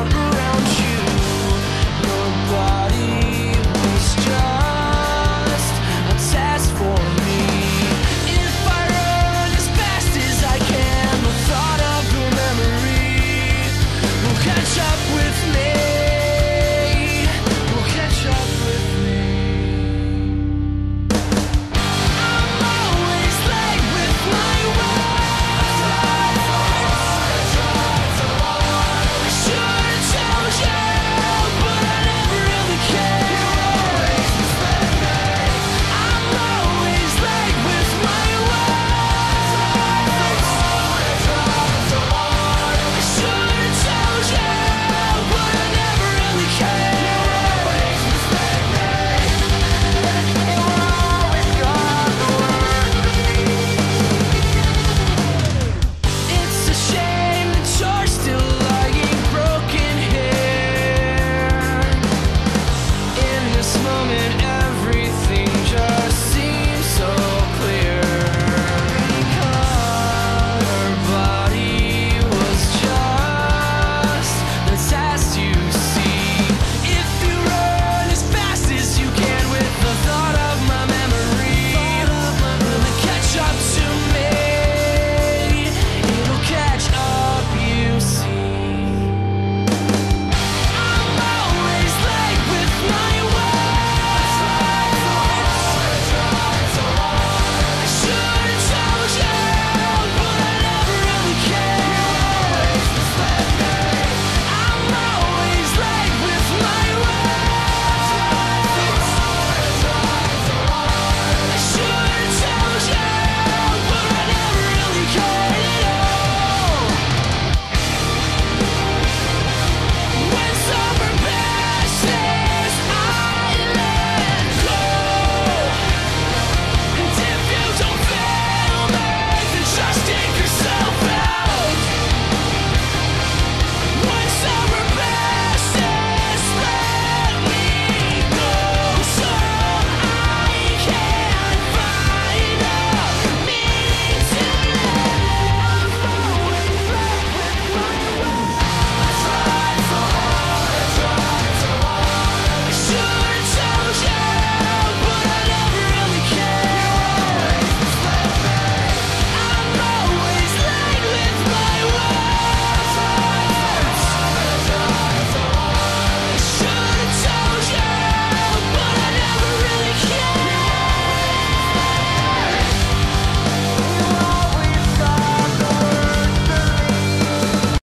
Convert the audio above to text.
Barbara